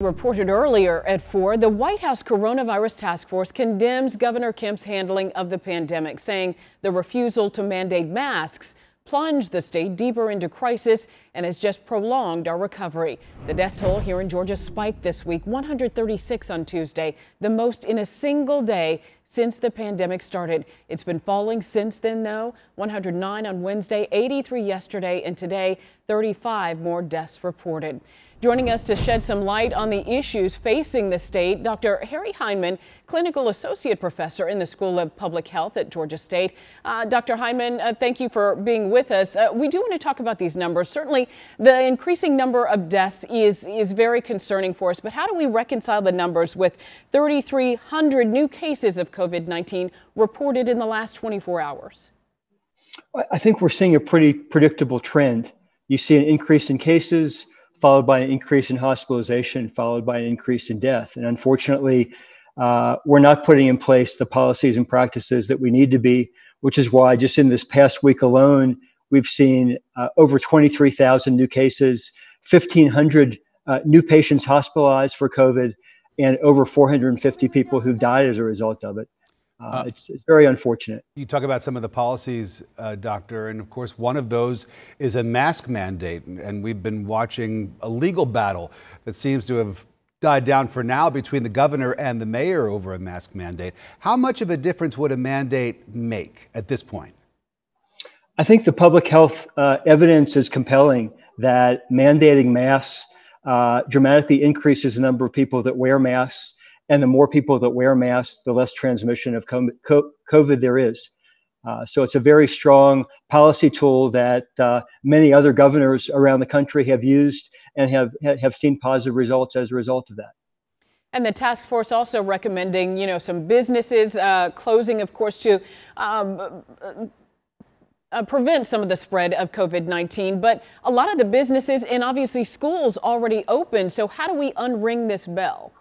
Reported earlier at 4, the White House Coronavirus Task Force condemns Governor Kemp's handling of the pandemic, saying the refusal to mandate masks plunged the state deeper into crisis and has just prolonged our recovery. The death toll here in Georgia spiked this week, 136 on Tuesday, the most in a single day since the pandemic started. It's been falling since then, though. 109 on Wednesday, 83 yesterday, and today, 35 more deaths reported. Joining us to shed some light on the issues facing the state, Dr. Harry Heiman, clinical associate professor in the School of Public Health at Georgia State. Uh, Dr. Heiman, uh, thank you for being with us. Uh, we do want to talk about these numbers. Certainly, the increasing number of deaths is, is very concerning for us, but how do we reconcile the numbers with 3,300 new cases of COVID 19 reported in the last 24 hours? I think we're seeing a pretty predictable trend. You see an increase in cases followed by an increase in hospitalization, followed by an increase in death. And unfortunately, uh, we're not putting in place the policies and practices that we need to be, which is why just in this past week alone, we've seen uh, over 23,000 new cases, 1,500 uh, new patients hospitalized for COVID, and over 450 people who've died as a result of it. Uh, uh, it's, it's, very unfortunate. You talk about some of the policies, uh, Doctor, and of course, one of those is a mask mandate. And we've been watching a legal battle that seems to have died down for now between the governor and the mayor over a mask mandate. How much of a difference would a mandate make at this point? I think the public health uh, evidence is compelling that mandating masks uh, dramatically increases the number of people that wear masks and the more people that wear masks, the less transmission of COVID there is. Uh, so it's a very strong policy tool that uh, many other governors around the country have used and have have seen positive results as a result of that. And the task force also recommending, you know, some businesses uh, closing, of course, to um, uh, prevent some of the spread of COVID 19. But a lot of the businesses and obviously schools already open. So, how do we unring this bell?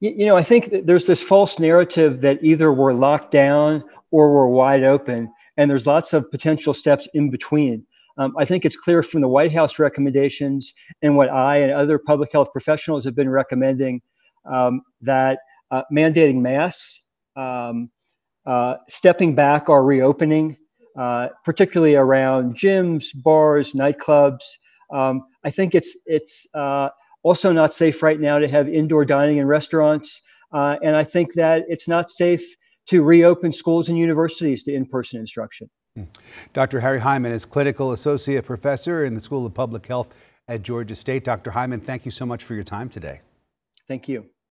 You know, I think there's this false narrative that either we're locked down or we're wide open, and there's lots of potential steps in between. Um, I think it's clear from the White House recommendations and what I and other public health professionals have been recommending um, that uh, mandating masks, um, uh, stepping back or reopening, uh, particularly around gyms, bars, nightclubs. Um, I think it's it's uh, also not safe right now to have indoor dining in restaurants. Uh, and I think that it's not safe to reopen schools and universities to in-person instruction. Hmm. Dr. Harry Heiman is clinical associate professor in the School of Public Health at Georgia State. Dr. Heiman, thank you so much for your time today. Thank you.